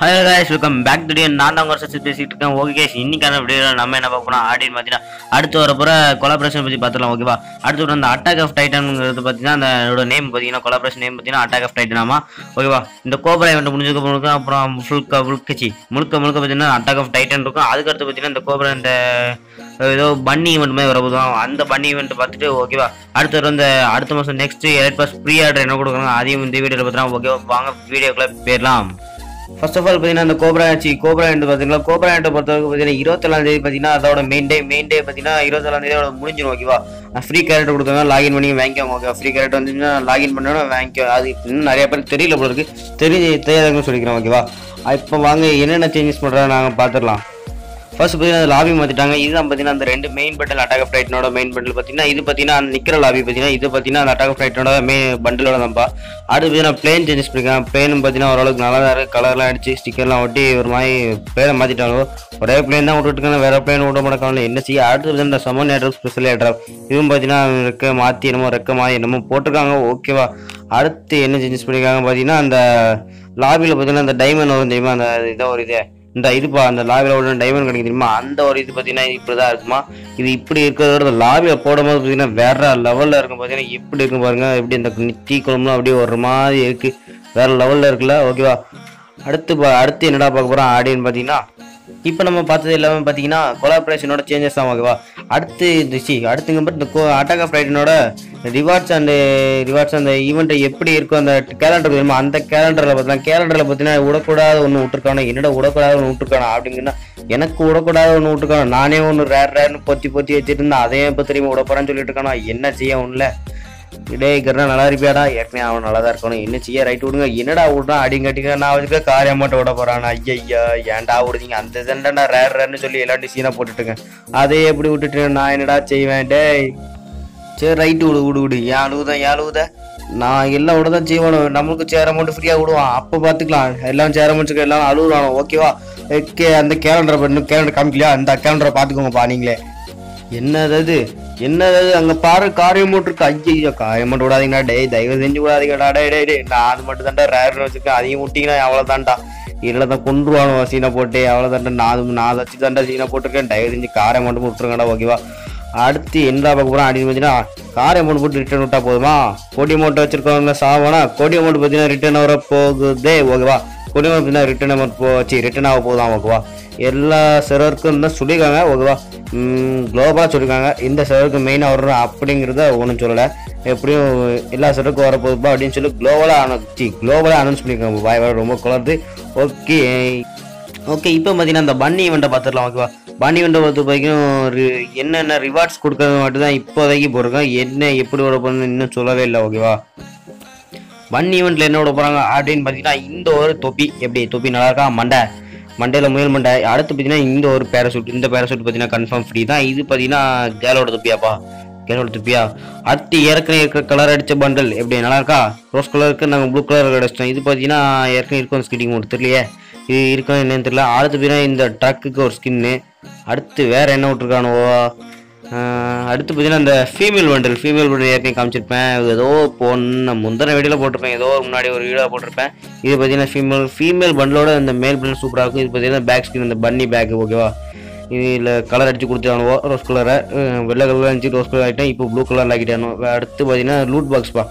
Hello guys welcome back to நான் தான் உங்க சச்சி பேசிட்டு இருக்கேன். ஓகே கேஸ் இன்னைக்கான வீடியோவில் நம்ம என்ன பார்க்க அப்படின்னு பார்த்தீங்கன்னா அடுத்து வர போகிற கொலாபரேஷன் பற்றி பார்த்துலாம் ஓகேவா அடுத்து வர அந்த அட்டாக் ஆஃப் டைட்டன்ங்கிறது பார்த்தீங்கன்னா அந்த நேம் பார்த்தீங்கன்னா கொலாபரேஷன் நேம் பார்த்தீங்கன்னா அட்டாக் ஆஃப் டைட்டனாமா ஓகேவா இந்த கோபரா இவெண்ட் முடிஞ்சதுக்கு முழுக்க அப்புறம் ஃபுல்க முழுக்கச்சி முழுக்க முழுக்க பார்த்தீங்கன்னா அட்டாக் ஆஃப் டைட்டன் இருக்கும். அதுக்கடுத்து பார்த்தீங்கன்னா இந்த கோபரா இந்த ஏதோ பன்னி ஈவெண்ட் மாதிரி வரப்போதும் அந்த பன்னி ஈவெண்ட் பார்த்துட்டு ஓகேவா அடுத்து வர இந்த அடுத்த மாதம் next elite pass pre order என்ன கொடுக்குறாங்க அதையும் இந்த வீடியோவில் பார்த்துலாம் ஓகேவா வாங்க வீடியோக்குள்ளே போயிடலாம். ஃபர்ஸ்ட் ஆஃப் ஆல் பார்த்தீங்கன்னா அந்த கோப்ரா ஆச்சு கோப்ரா எண்ட் பார்த்தீங்கன்னா கோப்ரா எண்ட் பொறுத்தவரைக்கும் பார்த்தீங்கன்னா இருபத்தேழாம் தேதி பார்த்தீங்கன்னா அதோட மெயின் டே மெயின் டே பார்த்தீங்கன்னா இருபத்தேழாம் தேதி அதோட முடிஞ்சிடும் ஓகேவா ஃப்ரீ கேரக்டர் கொடுத்தாங்க லாகின் பண்ணி வாங்கிக்கோங்க ஓகே ஃப்ரீ கேரக்டர் வந்துச்சுன்னா லாகின் பண்ணணும் வாங்கிக்கோ. அது இன்னும் நிறைய பேர் தெரியல போல இருக்கு. தெரிய தெரியாதவங்க சொல்லிக்கிறோம் ஓகேவா இப்போ வாங்க என்னென்ன சேஞ்சஸ் பண்ணுறாங்க நாங்கள் பார்த்துடலாம். ஃபர்ஸ்ட் பார்த்தீங்கன்னா லாபி மாற்றிட்டாங்க இதுதான் பார்த்தீங்கன்னா அந்த ரெண்டு main bundle attack of main bundle பார்த்தீங்கன்னா இது பார்த்தீங்கன்னா அந்த நிற்கிற லாபி பார்த்தீங்கன்னா இது பார்த்தீங்கன்னா அந்த அட்டாக் ஆஃப் மெயின் பண்டிலோட தான்ப்பா அடுத்து பார்த்தீங்கன்னா பிளேன் சேஞ்சஸ் பண்ணிருக்காங்க பிளேனும் பார்த்தீங்கன்னா ஓரளவுக்கு நல்லா தான் இருக்குது கலர்லாம் அடிச்சு ஸ்டிக்கர்லாம் ஒட்டி ஒரு மாதிரி பேரை மாற்றிட்டாங்க ஒரே பிளேன் தான் விட்டுருக்காங்க வேற பிளேன் விட மாட்டாங்க என்ன செய்ய? அடுத்து பார்த்தீங்கன்னா இந்த சமன் ஏட்ரப் ஸ்பெஷல் ஏட்ரப் இதுவும் பார்த்தீங்கன்னா ரெக்க மாற்றி என்னமோ ரெக்க மாதிரி என்னமோ போட்டிருக்காங்க. ஓகேவா அடுத்து என்ன சேஞ்சஸ் பண்ணியிருக்காங்க பார்த்தீங்கன்னா அந்த லாபியில் பார்த்தீங்கன்னா அந்த டைமண்ட் வரும் தெரியுமா? அந்த இதை ஒரு இதே. இந்த இதுப்பா அந்த லாபியில் உள்ள டைமண்ட் கிடைக்கும் தெரியுமா? அந்த ஒரு இது பார்த்தீங்கன்னா இப்படி தான் இருக்குமா? இது இப்படி இருக்கிறதோட லாபியில் போடும்போது பார்த்தீங்கன்னா வேற லெவலில் இருக்கும். பார்த்தீங்கன்னா எப்படி இருக்கும் பாருங்க. எப்படி இந்த நித்தி குழம்புலாம் அப்படியே ஒரு மாதிரி இருக்குது வேற லெவலில் இருக்குல்ல. ஓகேவா அடுத்து பா- அடுத்து என்னடா பார்க்க போகிறோம் அப்படின்னு பார்த்தீங்கன்னா இப்போ நம்ம பார்த்தது எல்லாமே பார்த்தீங்கன்னா கொலாபரேஷனோட சேஞ்சஸ் தான் ஓகேவா? அடுத்து இந்த சி அடுத்துங்க பட் இந்த கோ அட்டாக் ஆஃப் ரைட்டனோட ரிவார்ட்ஸ் அண்ட் ரிவார்ட்ஸ் அந்த ஈவெண்ட் எப்படி இருக்கும் அந்த கேலண்டர் தெரியுமா? அந்த கேலண்டரில் பார்த்தீங்கன்னா கேலண்டரில் பார்த்தீங்கன்னா விடக்கூடாத ஒன்று விட்டுருக்கானோ என்னடா விடக்கூடாத ஒன்று விட்டுருக்கானா அப்படிங்கன்னா எனக்கு விடக்கூடாத ஒன்று விட்டுருக்கானோ நானே ஒன்று ரேர் ரேர்னு பொத்தி பொத்தி வச்சுட்டு இருந்தேன் அதையும் இப்போ திரும்பி விடப்படான்னு சொல்லிட்டு இருக்கானோ என்ன செய்ய ஒன்றுல டேய் கர்ணா நல்லா இருப்பியாடா? ஏற்கனவே அவன் நல்லா தான் இருக்கணும். என்ன செய்ய? ரைட் விடுங்க. என்னடா விடுறான் அடிங்கட்டிங்க நான் வச்சுக்க காரியம் மட்டும் விட போறான். ஐயா ஏன்டா விடுதீங்க அந்த சண்டை ரேர் ரேர்னு சொல்லி எல்லாத்தையும் சீனா போட்டுட்டுங்க அதே எப்படி விட்டுட்டு நான் என்னடா செய்வேன்? டேய் சரி ரைட்டு விடு விடு விடு. ஏன் அழுகுதான் ஏன் அழுவுத? நான் எல்லாம் விட தான் செய்வானு. நம்மளுக்கு சேர் அமௌண்ட் ஃப்ரீயாக விடுவான். அப்போ பார்த்துக்கலாம் எல்லாம் சேர் அமௌண்ட்ஸுக்கு எல்லாம் அழுகுறானோ ஓகேவா ஓகே அந்த கேலண்டரை பண்ணு கேலண்டர் காமிக்கலையா? அந்த கேலண்டரை பார்த்துக்கோங்கப்பா நீங்களே. என்னது அது என்னது அங்க பாரு காரியம் போட்டுருக்கு. ஐயோ காயம் மட்டும் விடாதீங்கடா. டேய் தயவு செஞ்சு விடாதீங்கடா. டே டே டே நான் அது மட்டும் தான்டா ரேர் வச்சிருக்கேன் அதையும் விட்டீங்கன்னா அவ்வளோதான்டா இல்லை தான் கொண்டுருவானு சீனை போட்டு. அவ்வளோதான்டா நான் அது நான் அதை வச்சு தான்டா சீனை போட்டிருக்கேன். தயவு செஞ்சு காரை மட்டும் விட்டுருங்கடா ஓகேவா? அடுத்து என்ன பார்க்க போகிறோம் அப்படின்னு பார்த்தீங்கன்னா காரை அமௌண்ட் போட்டு ரிட்டர்ன் விட்டா போதுமா? கோடி அமௌண்ட் வச்சிருக்கவங்க சாவனா? கோடி அமௌண்ட் பார்த்தீங்கன்னா ரிட்டர்ன் வர போகுதே ஓகேவா? கோடி அமௌண்ட் பார்த்தீங்கன்னா ரிட்டர்ன் அமௌண்ட் போச்சு ரிட்டர்ன் ஆக போகுதான் ஓகேவா? எல்லா சர்வருக்கும் தான் சொல்லியிருக்காங்க ஓகேவா? குளோபலாக சொல்லியிருக்காங்க. இந்த சர்வருக்கு மெயினாக வர்றோம் அப்படிங்கிறத ஒன்றும் சொல்லலை. எப்படியும் எல்லா சர்வருக்கும் வரப்போகுதுப்பா அப்படின்னு சொல்லி குளோபலாக அனுப்பிச்சி குளோபலாக அனௌன்ஸ் பண்ணியிருக்காங்க. வாய் வாய் ரொம்ப குளருது. ஓகே ஓகே இப்போ பார்த்தீங்கன்னா அந்த பன்னி ஈவெண்ட்டை பார்த்துடலாம் ஓகேவா? பன்னி ஈவெண்ட்டை பொறுத்த வரைக்கும் என்னென்ன ரிவார்ட்ஸ் கொடுக்கறது மட்டும் தான் இப்போதைக்கு போட்டிருக்கோம் என்ன எப்படி வர போகணும்னு இன்னும் சொல்லவே இல்லை ஓகேவா? பன் ஈவெண்ட்டில் என்ன விட போகிறாங்க அப்படின்னு பார்த்தீங்கன்னா இந்த ஒரு தொப்பி. எப்படி? தொப்பி நல்லா இருக்கா? மண்டை. மண்டையில் முயல் மண்டை. அடுத்து பார்த்தீங்கன்னா இந்த ஒரு பேராசூட் இந்த பேராசூட் பார்த்தீங்கன்னா கன்ஃபார்ம் ஃப்ரீ தான். இது பார்த்தீங்கன்னா கேலோட துப்பியாப்பா. கேலோட துப்பியா? அடுத்து ஏற்கனவே இருக்கிற கலர் அடித்த பண்டல் எப்படி நல்லா இருக்கா? ரோஸ் கலருக்கு நாங்கள் ப்ளூ கலர் அடிச்சிட்டோம். இது பார்த்தீங்கன்னா ஏற்கனவே இருக்கும் ஸ்கிட்டிங் ஒன்று தெரியலையே. இது இருக்கும் என்னன்னு தெரியல. அடுத்து பார்த்தீங்கன்னா இந்த ட்ரக்குக்கு ஒரு ஸ்கின்னு அடுத்து வேற என்ன விட்ருக்கானுவோ அடுத்து பார்த்தீங்கன்னா அந்த ஃபீமேல் பண்டில் ஃபீமேல் பண்டில் ஏற்கனவே காமிச்சிருப்பேன். ஏதோ போன முந்தின வீடியோவில் போட்டிருப்பேன். ஏதோ முன்னாடி ஒரு வீடியோ போட்டிருப்பேன். இது பார்த்தீங்கன்னா ஃபீமேல் ஃபீமேல் பண்டிலோட இந்த மேல் பண்டல் சூப்பராக இருக்கும். இது பார்த்தீங்கன்னா பேக் ஸ்கின் இந்த பன்னி பேக் ஓகேவா இதில் கலர் அடிச்சு கொடுத்தானுவோ ரோஸ் கலரை வெள்ளை கலர் இருந்துச்சு ரோஸ் கலர் ஆகிட்டேன் இப்போ ப்ளூ கலர் ஆகிட்டானோ அடுத்து பார்த்தீங்கன்னா லூட் பாக்ஸ்ப்பா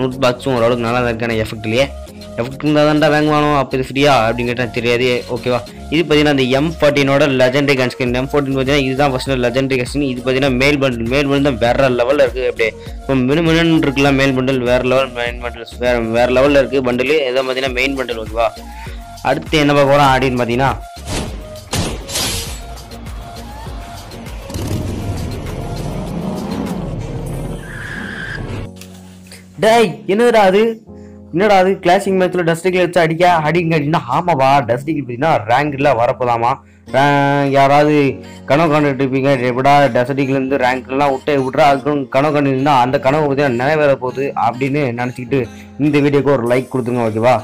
லூட் பாக்ஸும் ஓரளவுக்கு நல்லா தான் இருக்கான எஃபெக்ட்லேயே எஃபெக்ட் இருந்தால் தான்டா வாங்குவானோ அப்போ இது ஃப்ரீயா அப்படின்னு கேட்டால் தெரியாது. ஓகேவா இது பார்த்தீங்கன்னா அந்த எம் ஃபார்ட்டினோட லெஜெண்டரி கன்ஸ்கின் எம் ஃபார்ட்டின் பார்த்தீங்கன்னா இதுதான் ஃபஸ்ட்டு லெஜெண்டரி கன்ஸ்கின் இது பார்த்தீங்கன்னா மேல் பண்டில் மேல் பண்டில் தான் வேறு லெவலில் இருக்குது அப்படியே இப்போ மினிமினு இருக்குல்ல மேல் பண்டில் வேறு லெவல் மெயின் பண்டில் வேற வேற லெவலில் இருக்குது பண்டில் இதை பார்த்தீங்கன்னா மெயின் பண்டில் ஓகேவா அடுத்து என்ன பார்க்க போகிறோம் அப்படின்னு பார்த்தீங்கன்னா டேய் என்னடா அது? என்னடா அது? கிளாசிங் மேட்ச்ல டஸ்டிக்கில் வச்சு அடிக்க? அடிங்க. அப்படின்னா ஆமாவா? டஸ்டிக் இப்படின்னா ரேங்க்ல வரப்போதாமா? ரே- யாராவது கனவு கண்டுட்டு இருப்பீங்க. எப்படா டெசடிக்லேருந்து ரேங்க்லாம் விட்டு விட்றா? அதுக்கும் கனவு கண்டுருந்தா அந்த கனவு பார்த்தீங்கன்னா நிறைவேற போகுது அப்படின்னு நினச்சிக்கிட்டு இந்த வீடியோக்கு ஒரு லைக் கொடுத்துருங்க ஓகேவா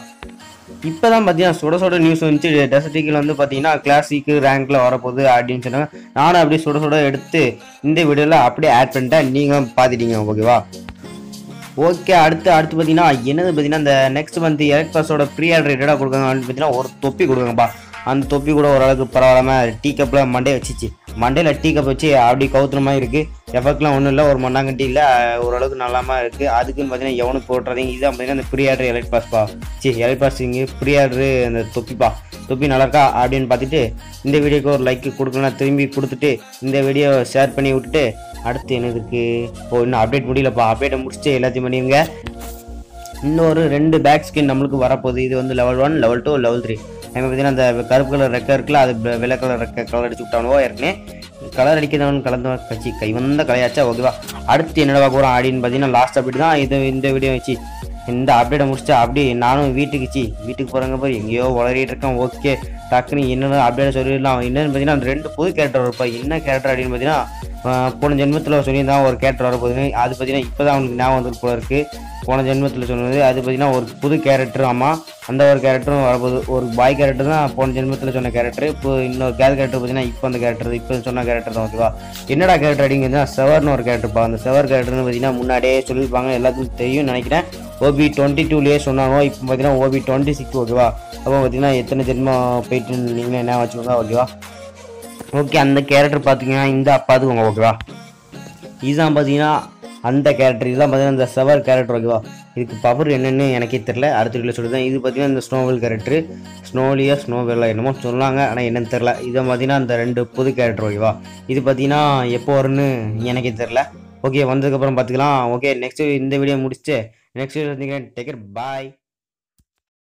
இப்போ தான் பார்த்தீங்கன்னா சுட சுட நியூஸ் வந்துச்சு. டெசர்டிக்கில் வந்து பார்த்தீங்கன்னா கிளாசிக்கு ரேங்க்கில் வரப்போகுது அப்படின்னு சொன்னாங்க. நானும் அப்படியே சுட சுட எடுத்து இந்த வீடியோவில் அப்படியே ஆட் பண்ணிட்டேன். நீங்களும் பார்த்துட்டீங்க ஓகேவா ஓகே அடுத்து அடுத்து பார்த்தீங்கன்னா என்னது பார்த்தீங்கன்னா இந்த நெக்ஸ்ட் மந்த் எலக்ட்ராஸோட ப்ரீ ஆர்டர் ரேட்டாக கொடுக்காங்க பார்த்தீங்கன்னா ஒரு தொப்பி கொடுங்கப்பா அந்த தொப்பி கூட ஓரளவுக்கு பரவாயில்லாம டீ கப்பில் மண்டே வச்சிச்சு. மண்டையில் டீ கப் வச்சு அப்படி கவுத்துற மாதிரி இருக்குது எஃபெக்ட்லாம் ஒன்றும் இல்லை. ஒரு மண்ணாங்கட்டி இல்லை. ஓரளவுக்கு நல்லாம இருக்குது அதுக்குன்னு பார்த்தீங்கன்னா எவனுக்கு போட்டுறதீங்க இதுதான் பார்த்தீங்கன்னா அந்த ப்ரீ ஆர்டர் எலக்ட் பாஸ்ப்பா சி எலக்ட் பாஸ் இங்கே ப்ரீ ஆர்டரு அந்த தொப்பிப்பா தொப்பி நல்லா இருக்கா அப்படின்னு பார்த்துட்டு இந்த வீடியோக்கு ஒரு லைக் கொடுக்கலாம் திரும்பி கொடுத்துட்டு இந்த வீடியோ ஷேர் பண்ணி விட்டுட்டு அடுத்து எனக்கு ஓ இன்னும் அப்டேட் முடியலப்பா. அப்டேட்டை முடிச்சுட்டு எல்லாத்தையும் பண்ணிடுங்க இன்னொரு ரெண்டு பேக் ஸ்கின் நம்மளுக்கு வரப்போகுது. இது வந்து level one level two level three நம்ம பார்த்தீங்கன்னா அந்த கருப்பு கலர் ரெக்கர் இருக்குல்ல அது வெள்ளை கலர் ரெக்க கலர் அடிச்சு விட்டானுவோ ஏற்கனவே. கலர் அடிக்கிறவன் கலந்த கட்சி கைவந்த கலையாச்சா? ஓகேவா அடுத்து என்னடா பார்க்க போகிறோம் அப்படின்னு பார்த்தீங்கன்னா லாஸ்ட் அப்டேட் தான் இது இந்த வீடியோ வச்சு இந்த அப்டேட்டை முடிச்சா அப்படி நானும் வீட்டுக்கு சி வீட்டுக்கு போகிறாங்க போய் எங்கேயோ உளறிட்டு இருக்கேன். ஓகே. டக்குன்னு என்னென்ன அப்டேட் சொல்லிடலாம்? என்னன்னு பார்த்தீங்கன்னா அந்த ரெண்டு புது கேரக்டர் இருப்பா என்ன கேரக்டர் அப்படின்னு பார்த்தீங்கன்னா போன ஜென்மத்தில் சொல்லியிருந்தான் ஒரு கேரக்டர் வரப்போகுது அது பார்த்தீங்கன்னா இப்போ தான் அவனுக்கு ஞாபகம் வந்து போல இருக்குது போன ஜென்மத்தில் சொன்னது அது பார்த்தீங்கன்னா ஒரு புது கேரக்டர் ஆமாம் அந்த ஒரு கேரக்டரும் வரப்போது ஒரு பாய் கேரக்டர் தான் போன ஜென்மத்தில் சொன்ன கேரக்டர் இப்போ இன்னொரு கேர் கேரக்டர் பார்த்தீங்கன்னா இப்போ அந்த கேரக்டர் இப்போ சொன்ன கேரக்டர் தான் ஓகேவா என்னடா கேரக்டர் அப்படிங்கிறது செவர்னு ஒரு கேரக்டர்ப்பா அந்த செவர் கேரக்டர்னு பார்த்தீங்கன்னா முன்னாடியே சொல்லியிருப்பாங்க. எல்லாத்துக்கும் தெரியும்னு நினைக்கிறேன். ஓபி டுவெண்ட்டி டூலேயே சொன்னாங்க. இப்போ பார்த்தீங்கன்னா ஓபி டுவெண்ட்டி சிக்ஸ் ஓகேவா அப்போ பார்த்தீங்கன்னா எத்தனை ஜென்மம் போயிட்டு நீங்களே என்ன வச்சுக்கோங்க ஓகேவா ஓகே அந்த கேரக்டர் பார்த்தீங்கன்னா இந்த அப்பாதுக்கு ஓகேவா இதுதான் பார்த்தீங்கன்னா அந்த கேரக்டர் இதுதான் பார்த்தீங்கன்னா இந்த செவர் கேரக்டர் ஓகேவா இதுக்கு பவர் என்னென்னு எனக்கே தெரில அடுத்த வீட்டில் சொல்லிதான் இது பார்த்தீங்கன்னா இந்த ஸ்னோவெல் கேரக்டர் ஸ்னோலியா ஸ்னோவெல்லாம் என்னமோ சொன்னாங்க ஆனால் என்னன்னு தெரில இதை பார்த்தீங்கன்னா அந்த ரெண்டு புது கேரக்டர் ஓகேவா இது பார்த்தீங்கன்னா எப்போ வரும்னு எனக்கே தெரில ஓகே வந்ததுக்கப்புறம் பார்த்துக்கலாம் ஓகே நெக்ஸ்ட் இந்த வீடியோ முடிச்சுட்டு next video take care bye